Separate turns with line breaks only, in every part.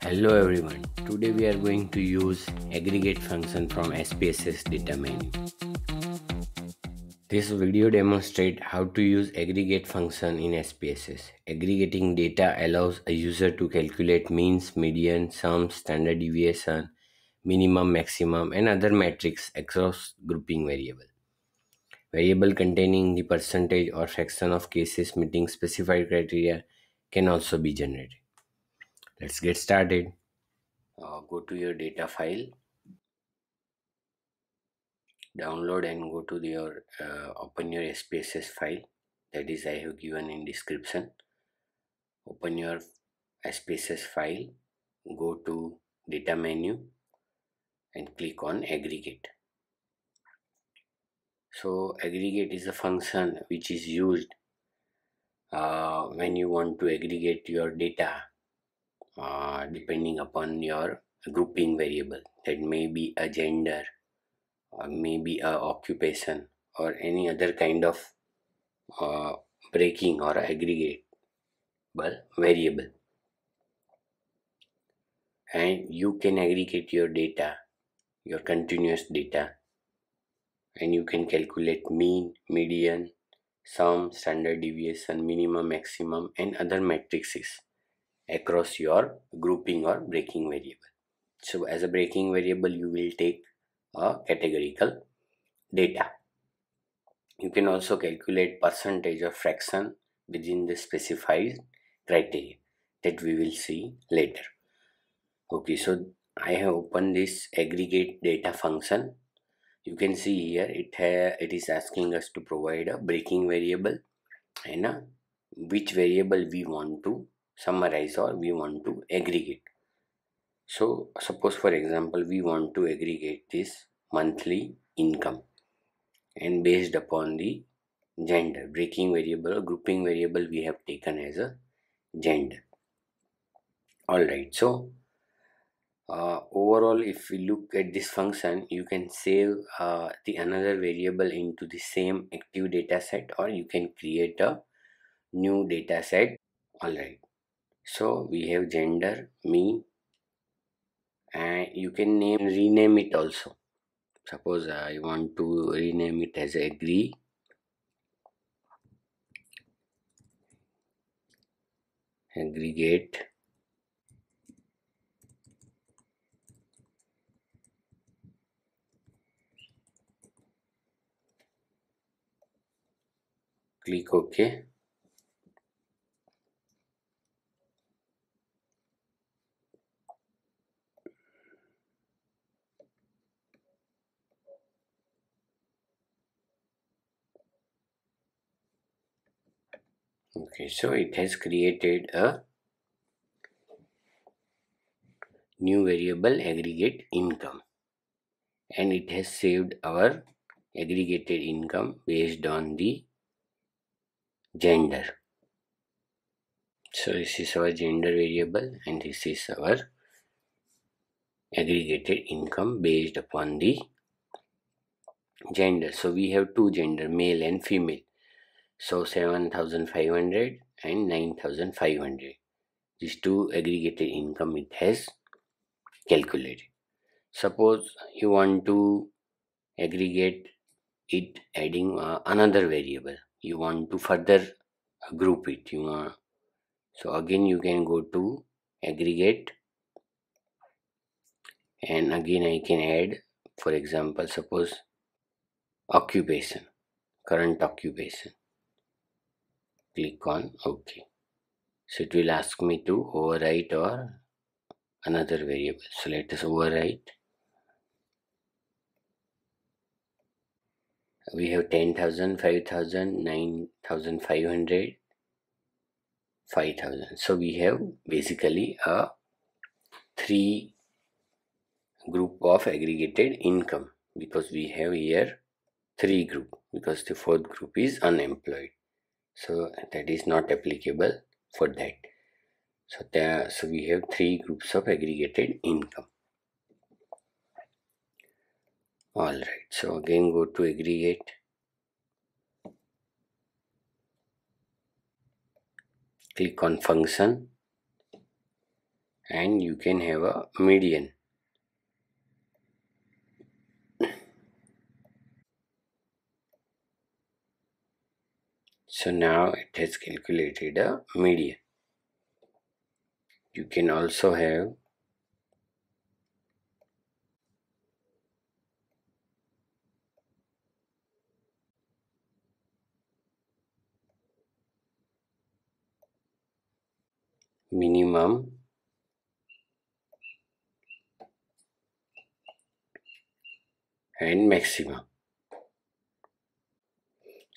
Hello everyone. Today we are going to use aggregate function from SPSS data menu. This video demonstrates how to use aggregate function in SPSS. Aggregating data allows a user to calculate means, median, sum, standard deviation, minimum, maximum and other metrics across grouping variable. Variable containing the percentage or fraction of cases meeting specified criteria can also be generated. Let's get started. Uh, go to your data file, download and go to your uh, open your SPSS file. That is I have given in description. Open your SPSS file, go to data menu and click on aggregate. So aggregate is a function which is used uh, when you want to aggregate your data uh, depending upon your grouping variable that may be a gender or maybe a occupation or any other kind of uh, breaking or aggregate variable. And you can aggregate your data your continuous data and you can calculate mean, median, sum, standard deviation, minimum, maximum and other matrices across your grouping or breaking variable. So as a breaking variable you will take a categorical data. You can also calculate percentage or fraction within the specified criteria that we will see later. Okay, so I have opened this aggregate data function you can see here it it is asking us to provide a breaking variable and a which variable we want to summarize or we want to aggregate. So suppose for example we want to aggregate this monthly income. And based upon the gender breaking variable or grouping variable we have taken as a gender. All right so uh, overall if we look at this function you can save uh, the another variable into the same active data set or you can create a new data set. Alright so we have gender me and you can name rename it also. Suppose uh, I want to rename it as agree aggregate. Click OK. Okay, so it has created a new variable aggregate income. And it has saved our aggregated income based on the gender. So this is our gender variable and this is our aggregated income based upon the gender. So we have two gender male and female so 7500 and 9500 these two aggregated income it has calculated. Suppose you want to aggregate it adding uh, another variable. You want to further group it you want. So again you can go to aggregate and again I can add for example suppose occupation current occupation click on ok so it will ask me to overwrite or another variable so let us overwrite we have 10,000, 5,000, 9,500, 5,000. So we have basically a three group of aggregated income because we have here three group because the fourth group is unemployed. So that is not applicable for that. So there, so we have three groups of aggregated income. Alright, so again go to aggregate. Click on function and you can have a median so now it has calculated a median. You can also have minimum and maximum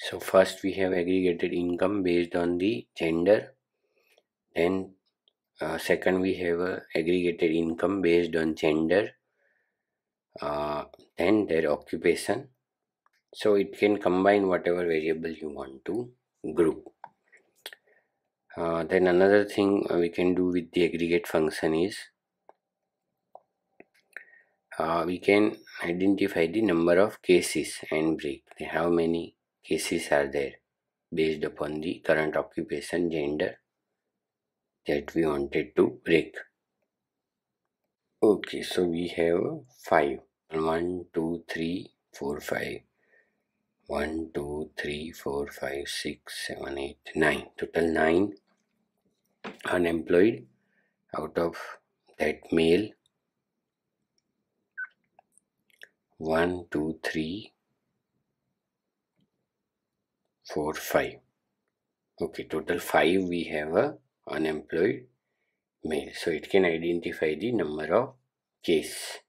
so first we have aggregated income based on the gender. Then uh, second we have uh, aggregated income based on gender. Uh, then their occupation. So it can combine whatever variable you want to group. Uh, then another thing we can do with the aggregate function is uh, we can identify the number of cases and break. How many cases are there based upon the current occupation gender that we wanted to break. Okay so we have five. One two three four five. One two three four five six seven eight nine. Total nine unemployed out of that male. One two three four five. Okay total five we have a unemployed male. So it can identify the number of case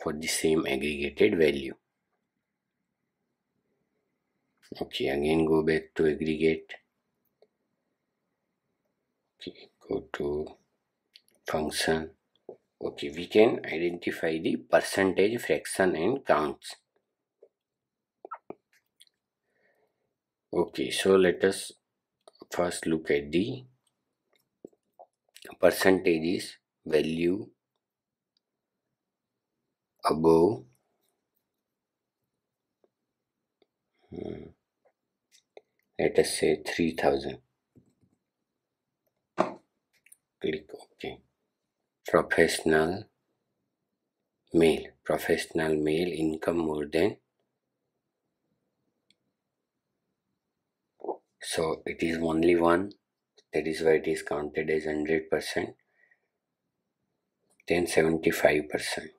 for the same aggregated value. Okay again go back to aggregate. Okay go to function. Okay we can identify the percentage fraction and counts okay so let us first look at the percentages value above. Hmm, let us say 3000 click ok. Professional male. Professional male income more than so it is only one. That is why it is counted as 100 percent. Then 75 percent.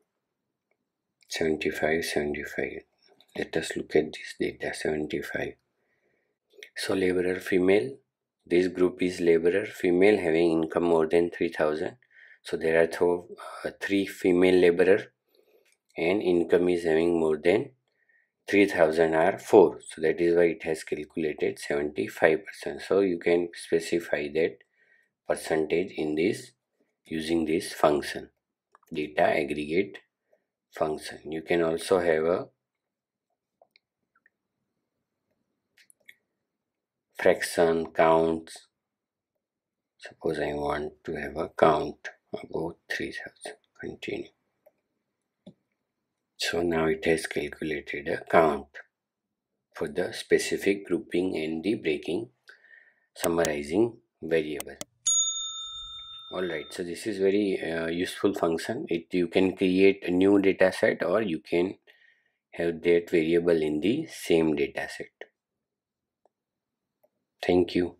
75 75 let us look at this data 75 so laborer female. This group is laborer female having income more than 3000 so there are th uh, three female laborer and income is having more than 3000 are 4 so that is why it has calculated 75 percent. So you can specify that percentage in this using this function data aggregate function. You can also have a fraction counts suppose I want to have a count about 3000 continue so now it has calculated a count for the specific grouping and the breaking summarizing variable. Alright so this is very uh, useful function. It you can create a new data set or you can have that variable in the same data set. Thank you